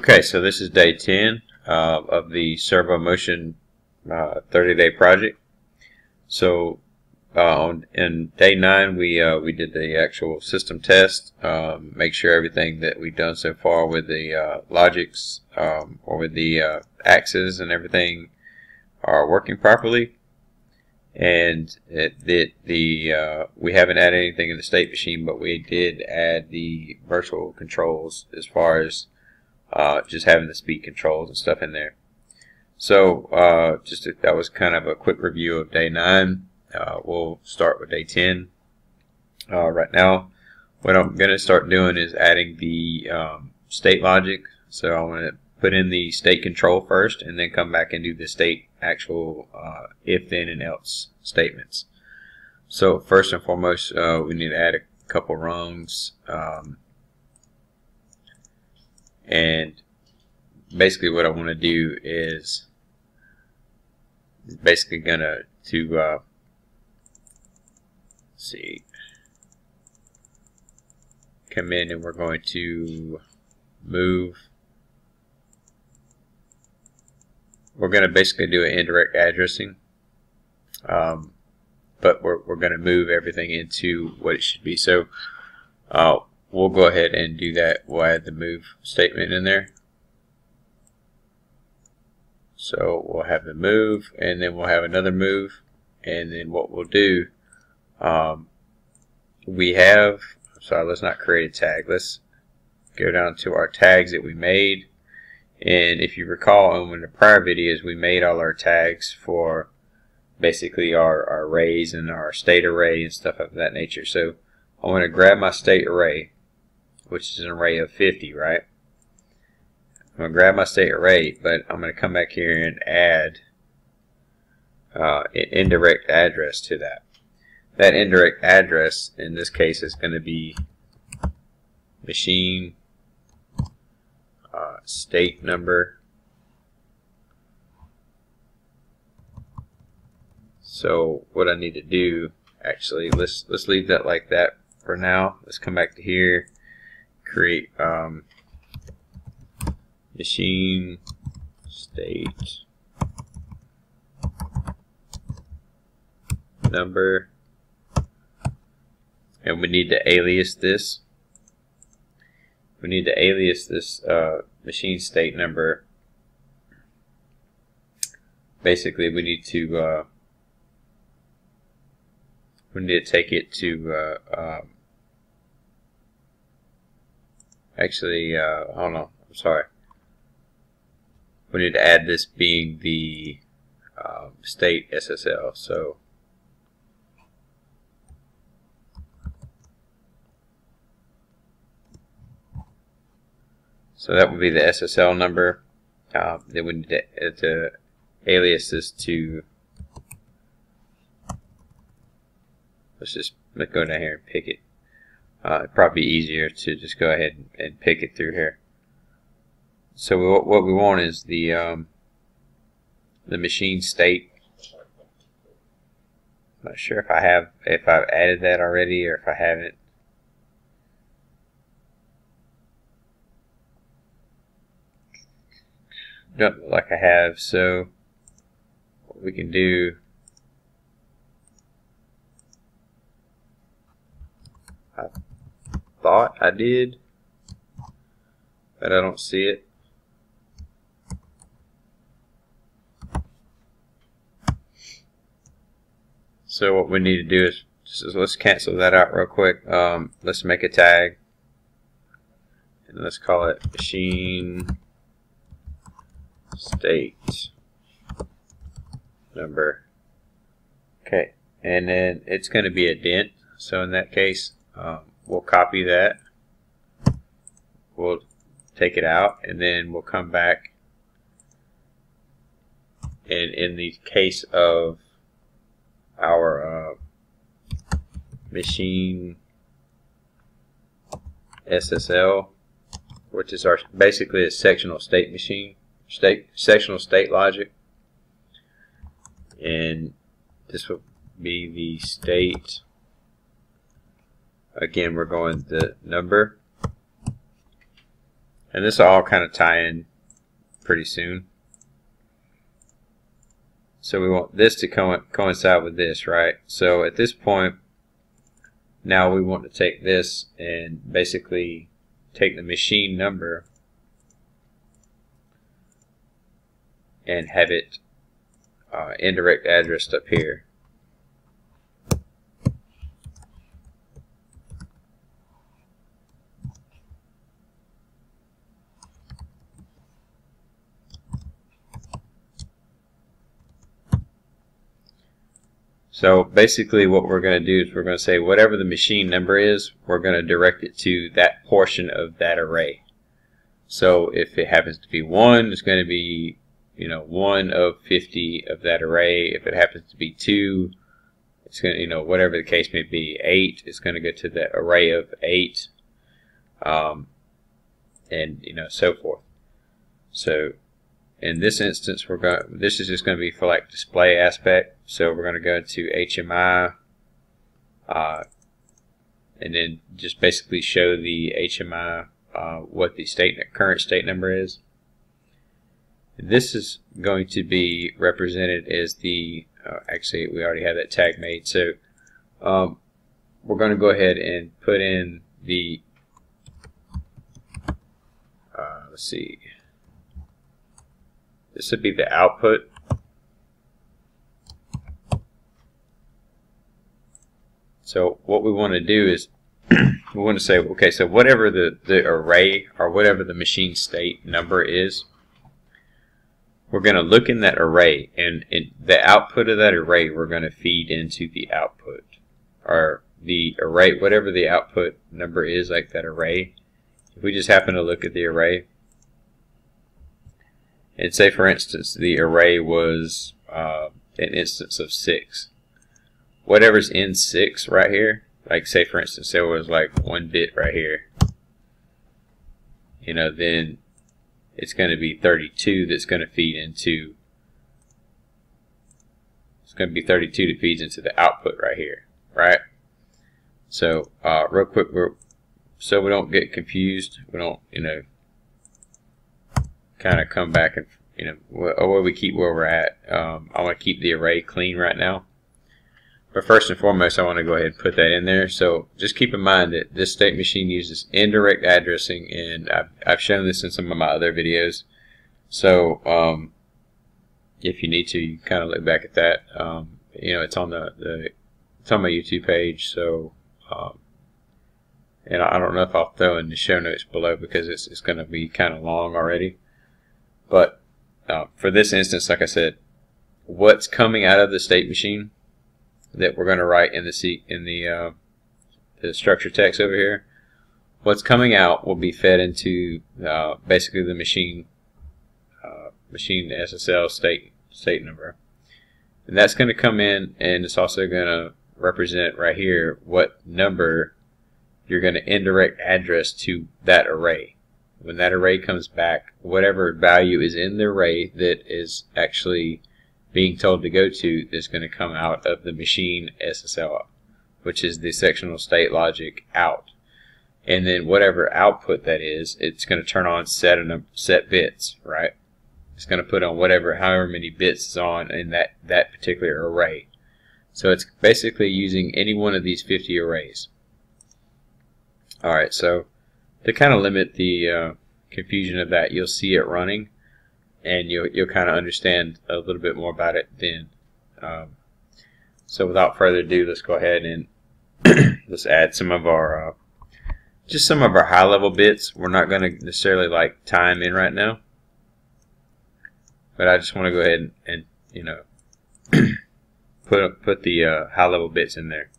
Okay, so this is day 10 uh, of the Servo Motion 30-day uh, project. So uh, on in day 9 we uh, we did the actual system test, um, make sure everything that we've done so far with the uh, logics um, or with the uh, axes and everything are working properly. And it the we haven't added anything in the state machine, but we did add the virtual controls as far as uh, just having the speed controls and stuff in there. So uh, just a, that was kind of a quick review of day 9. Uh, we'll start with day 10. Uh, right now, what I'm going to start doing is adding the um, state logic. So I want to put in the state control first and then come back and do the state actual uh, if, then, and else statements. So first and foremost, uh, we need to add a couple rungs. Um, and basically what I want to do is basically gonna to uh, see. Come in and we're going to move. We're going to basically do an indirect addressing um, but we're, we're going to move everything into what it should be. So uh, we'll go ahead and do that. We'll add the move statement in there. So we'll have the move and then we'll have another move and then what we'll do um, we have sorry let's not create a tag let's go down to our tags that we made and if you recall in one of the prior videos we made all our tags for basically our, our arrays and our state array and stuff of that nature so I want to grab my state array which is an array of 50, right? I'm going to grab my state array, but I'm going to come back here and add uh, an indirect address to that. That indirect address in this case is going to be machine uh, state number. So what I need to do, actually, let's let's leave that like that for now. Let's come back to here create um, machine state number. And we need to alias this. We need to alias this uh, machine state number. Basically we need to uh, we need to take it to uh, um, Actually, uh, hold on. I'm sorry. We need to add this being the um, state SSL. So So that would be the SSL number. Uh, then we need to, uh, to alias this to, let's just go down here and pick it uh, probably be easier to just go ahead and pick it through here. So we, what we want is the um, the machine state. I'm not sure if I have if I've added that already or if I haven't. Don't look like I have. So what we can do thought I did, but I don't see it. So what we need to do is, just, let's cancel that out real quick. Um, let's make a tag. And let's call it machine state number. Okay, and then it's going to be a DINT. So in that case, um, we'll copy that. We'll take it out and then we'll come back and in the case of our uh, machine SSL which is our basically a sectional state machine state sectional state logic and this will be the state Again, we're going the number. And this will all kind of tie in pretty soon. So we want this to co coincide with this, right? So at this point, now we want to take this and basically take the machine number and have it uh, indirect addressed up here. So basically what we're going to do is we're going to say whatever the machine number is, we're going to direct it to that portion of that array. So if it happens to be 1, it's going to be you know 1 of 50 of that array. If it happens to be 2, it's going to, you know, whatever the case may be. 8 is going to go to the array of 8, um, and, you know, so forth. So in this instance, we're going. This is just going to be for like display aspect. So we're going to go to HMI, uh, and then just basically show the HMI uh, what the state current state number is. This is going to be represented as the. Uh, actually, we already have that tag made. So um, we're going to go ahead and put in the. Uh, let's see. This would be the output. So what we want to do is we want to say, okay, so whatever the, the array or whatever the machine state number is, we're going to look in that array and in the output of that array we're going to feed into the output or the array, whatever the output number is like that array. If we just happen to look at the array, and say for instance the array was uh, an instance of 6 whatever's in 6 right here like say for instance there was like one bit right here. You know then it's going to be 32 that's going to feed into it's going to be 32 that feeds into the output right here right? So uh, real quick so we don't get confused. We don't you know kind of come back and you know where we keep where we're at. Um, I want to keep the array clean right now. But first and foremost, I want to go ahead and put that in there. So just keep in mind that this state machine uses indirect addressing, and I've, I've shown this in some of my other videos. So um, if you need to, you kind of look back at that. Um, you know, it's on the, the it's on my YouTube page. So um, and I don't know if I'll throw in the show notes below because it's, it's going to be kind of long already. But uh, for this instance, like I said, what's coming out of the state machine that we're going to write in the C, in the uh, the structure text over here, what's coming out will be fed into uh, basically the machine uh, machine SSL state state number, and that's going to come in, and it's also going to represent right here what number you're going to indirect address to that array when that array comes back, whatever value is in the array that is actually being told to go to is going to come out of the machine SSL, which is the sectional state logic out. And then whatever output that is, it's going to turn on set and set bits, right? It's going to put on whatever, however many bits is on in that, that particular array. So it's basically using any one of these 50 arrays. Alright, so to kind of limit the uh, confusion of that, you'll see it running, and you'll you'll kind of understand a little bit more about it then. Um, so without further ado, let's go ahead and let's add some of our uh, just some of our high level bits. We're not going to necessarily like time in right now, but I just want to go ahead and, and you know put put the uh, high level bits in there.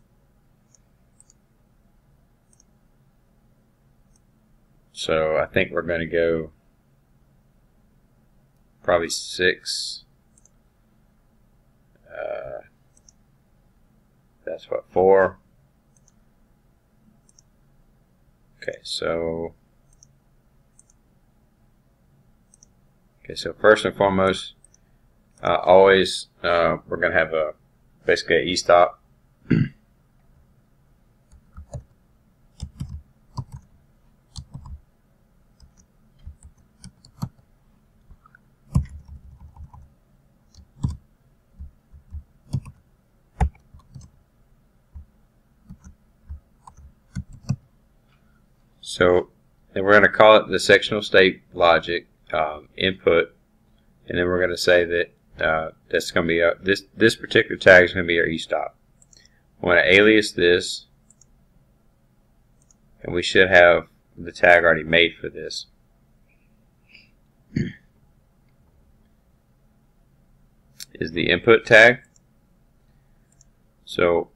So I think we're going to go probably six. Uh, that's what, four. Okay, so okay, so first and foremost, uh, always uh, we're going to have a basically a e-stop. So then we're going to call it the sectional state logic um, input, and then we're going to say that uh, that's going to be this this particular tag is going to be our e-stop. I want to alias this, and we should have the tag already made for this. is the input tag. So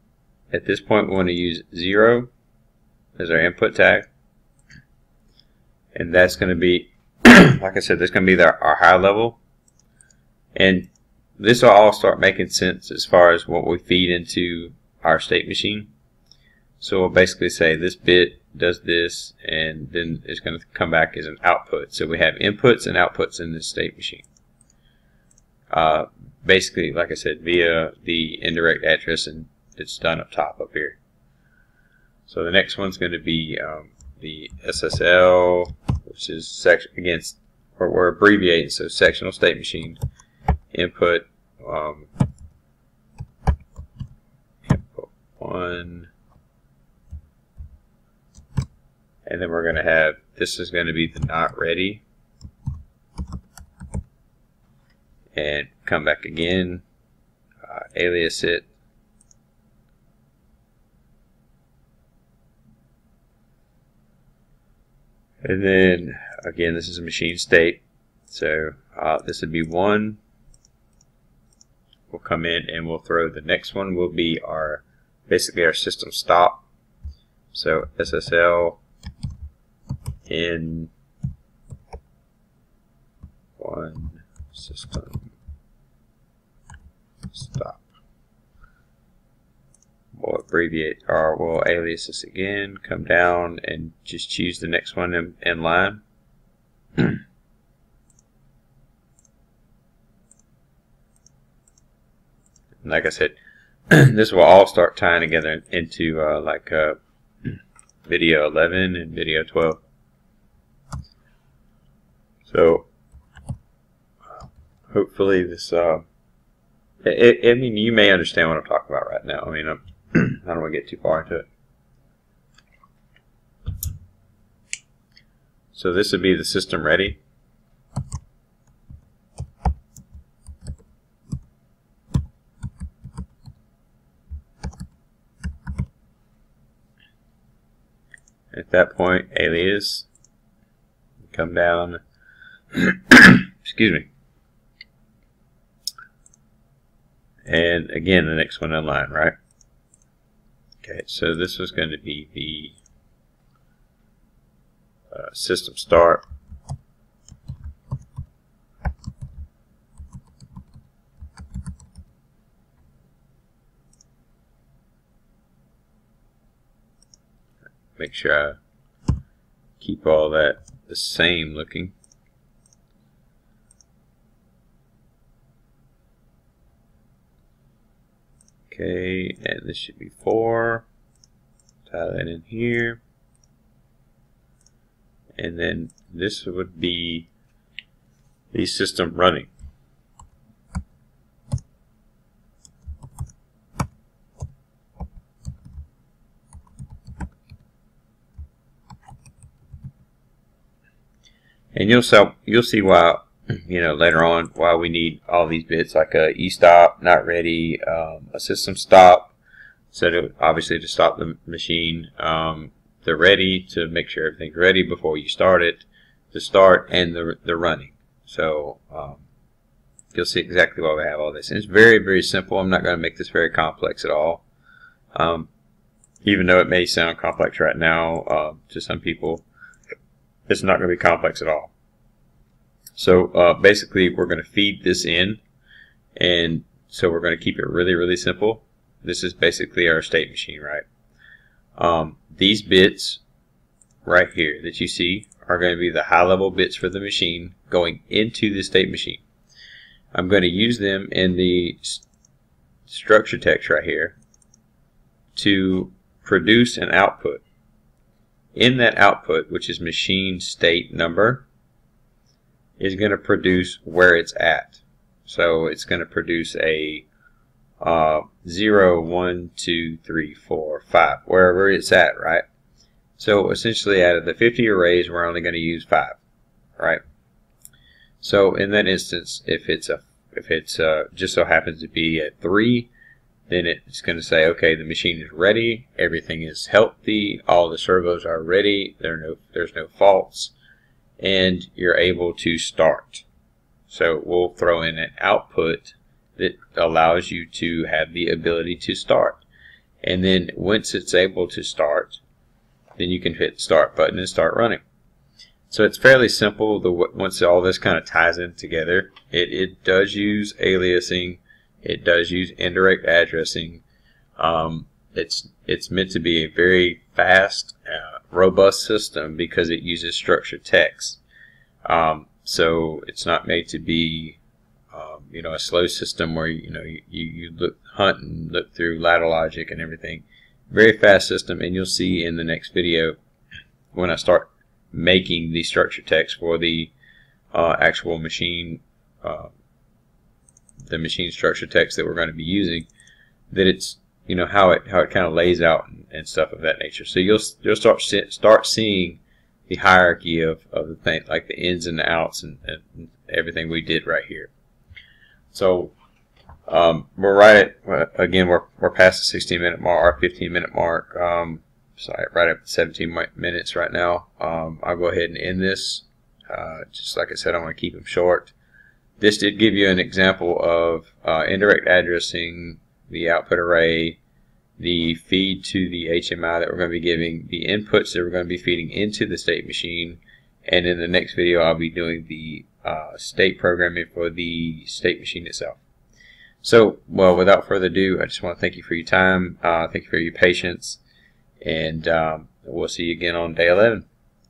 at this point we want to use 0 as our input tag. And that's going to be, like I said, that's going to be our high level. And this will all start making sense as far as what we feed into our state machine. So we'll basically say this bit does this and then it's going to come back as an output. So we have inputs and outputs in this state machine. Uh, basically, like I said, via the indirect address and it's done up top up here. So the next one's going to be um, the SSL, which is section against, or we're abbreviating, so sectional state machine input, um, input one, and then we're going to have this is going to be the not ready and come back again, uh, alias it. And then again, this is a machine state. So uh, this would be one. We'll come in and we'll throw the next one will be our basically our system stop. So SSL in one system stop. We'll abbreviate or we'll alias this again, come down and just choose the next one in, in line. like I said, this will all start tying together into uh, like uh, video 11 and video 12. So hopefully this, uh, I mean, you may understand what I'm talking about right now. I mean, I'm, I don't want to get too far into it. So this would be the system ready. At that point, alias, come down, excuse me, and again the next one in line, right? Okay, so this is going to be the uh, system start. Make sure I keep all that the same looking. Okay, and this should be 4. Tie that in here. And then this would be the system running. And you'll you'll see why you know, later on why we need all these bits like a e-stop, not ready, um, a system stop, so to, obviously to stop the machine, um, the ready to make sure everything's ready before you start it, to start, and the, the running. So um, you'll see exactly why we have all this. And it's very, very simple. I'm not going to make this very complex at all. Um, even though it may sound complex right now uh, to some people, it's not going to be complex at all. So uh, basically, we're going to feed this in, and so we're going to keep it really, really simple. This is basically our state machine, right? Um, these bits right here that you see are going to be the high-level bits for the machine going into the state machine. I'm going to use them in the st structure text right here to produce an output. In that output, which is machine state number, is going to produce where it's at. So it's going to produce a uh, 0, 1, 2, 3, 4, 5, wherever it's at, right? So essentially out of the 50 arrays, we're only going to use 5, right? So in that instance, if it's a if it's uh, just so happens to be at 3, then it's going to say, okay, the machine is ready, everything is healthy, all the servos are ready, there no, there's no faults, and you're able to start. So we'll throw in an output that allows you to have the ability to start. And then once it's able to start, then you can hit start button and start running. So it's fairly simple the, once all this kind of ties in together. It, it does use aliasing. It does use indirect addressing. Um, it's, it's meant to be a very fast, uh, robust system because it uses structured text. Um, so it's not made to be um, you know a slow system where you know you, you look hunt and look through ladder logic and everything very fast system and you'll see in the next video when I start making the structure text for the uh, actual machine uh, the machine structure text that we're going to be using that it's you know how it how it kind of lays out and, and stuff of that nature. So you'll you'll start start seeing the hierarchy of, of the thing like the ins and the outs and, and everything we did right here. So um, we're right at again we're, we're past the 16 minute mark our 15 minute mark um, sorry right at 17 minutes right now. Um, I'll go ahead and end this. Uh, just like I said I want to keep them short. This did give you an example of uh, indirect addressing the output array the feed to the HMI that we're going to be giving the inputs that we're going to be feeding into the state machine and in the next video I'll be doing the uh, state programming for the state machine itself. So, well, without further ado, I just want to thank you for your time. Uh, thank you for your patience. And um, we'll see you again on day 11.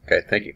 Okay, thank you.